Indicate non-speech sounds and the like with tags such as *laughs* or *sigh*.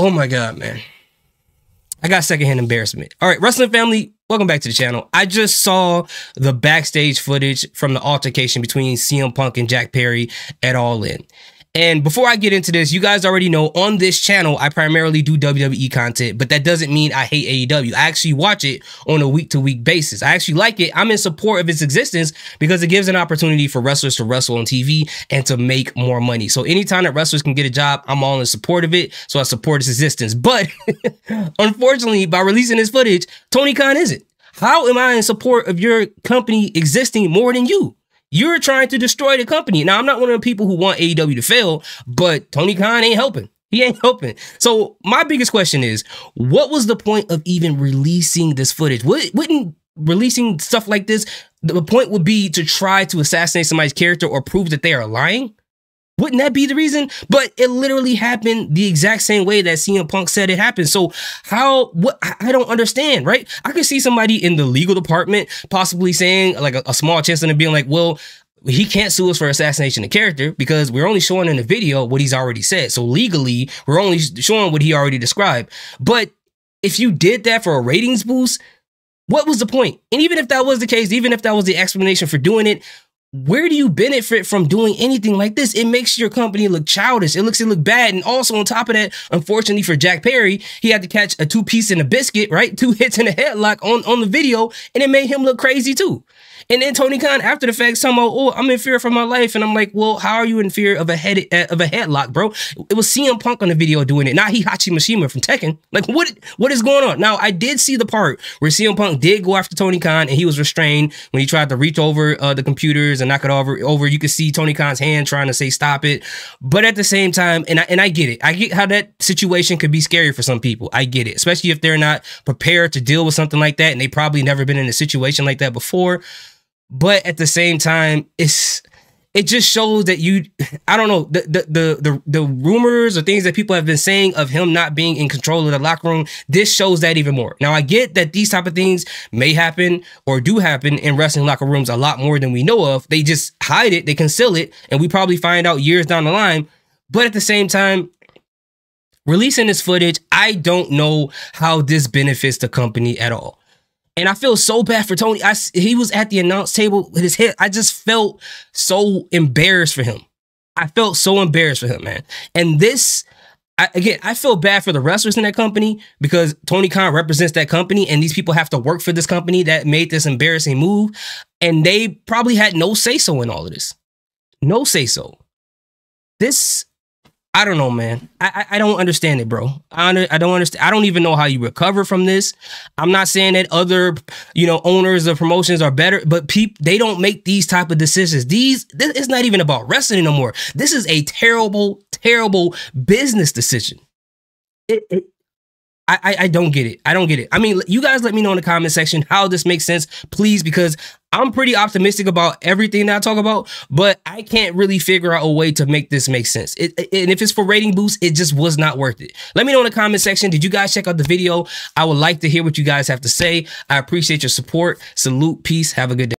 Oh my God, man. I got secondhand embarrassment. All right, wrestling family, welcome back to the channel. I just saw the backstage footage from the altercation between CM Punk and Jack Perry at All In. And before I get into this, you guys already know on this channel, I primarily do WWE content, but that doesn't mean I hate AEW. I actually watch it on a week to week basis. I actually like it. I'm in support of its existence because it gives an opportunity for wrestlers to wrestle on TV and to make more money. So anytime that wrestlers can get a job, I'm all in support of it. So I support its existence. But *laughs* unfortunately, by releasing this footage, Tony Khan isn't. How am I in support of your company existing more than you? You're trying to destroy the company. Now, I'm not one of the people who want AEW to fail, but Tony Khan ain't helping. He ain't *laughs* helping. So my biggest question is, what was the point of even releasing this footage? Wouldn't releasing stuff like this, the point would be to try to assassinate somebody's character or prove that they are lying? Wouldn't that be the reason? But it literally happened the exact same way that CM Punk said it happened. So how, what, I don't understand, right? I could see somebody in the legal department possibly saying like a, a small chance of being like, well, he can't sue us for assassination of character because we're only showing in the video what he's already said. So legally, we're only showing what he already described. But if you did that for a ratings boost, what was the point? And even if that was the case, even if that was the explanation for doing it, where do you benefit from doing anything like this? It makes your company look childish. It looks it look bad. And also on top of that, unfortunately for Jack Perry, he had to catch a two piece and a biscuit, right? *laughs* Two hits and a headlock on, on the video, and it made him look crazy too. And then Tony Khan, after the fact, somehow, oh, I'm in fear for my life. And I'm like, well, how are you in fear of a head uh, of a headlock, bro? It was CM Punk on the video doing it, not Heihachi Mishima from Tekken. Like, what what is going on? Now, I did see the part where CM Punk did go after Tony Khan and he was restrained when he tried to reach over uh, the computers and knock it over. Over, you can see Tony Khan's hand trying to say stop it. But at the same time, and I, and I get it. I get how that situation could be scary for some people. I get it, especially if they're not prepared to deal with something like that and they probably never been in a situation like that before. But at the same time, it's it just shows that you I don't know the, the the the the rumors or things that people have been saying of him not being in control of the locker room. This shows that even more. Now I get that these type of things may happen or do happen in wrestling locker rooms a lot more than we know of. They just hide it, they conceal it, and we probably find out years down the line. But at the same time, releasing this footage, I don't know how this benefits the company at all. And I feel so bad for Tony. I, he was at the announce table with his head. I just felt so embarrassed for him. I felt so embarrassed for him, man. And this, I, again, I feel bad for the wrestlers in that company because Tony Khan represents that company and these people have to work for this company that made this embarrassing move. And they probably had no say so in all of this. No say so. This I don't know, man. I, I, I don't understand it, bro. I, under, I don't understand. I don't even know how you recover from this. I'm not saying that other, you know, owners of promotions are better, but people they don't make these type of decisions. These this, it's not even about wrestling no more. This is a terrible, terrible business decision. It, it, I, I don't get it. I don't get it. I mean, you guys let me know in the comment section how this makes sense, please, because I'm pretty optimistic about everything that I talk about, but I can't really figure out a way to make this make sense. It, and if it's for rating boost, it just was not worth it. Let me know in the comment section. Did you guys check out the video? I would like to hear what you guys have to say. I appreciate your support. Salute. Peace. Have a good day.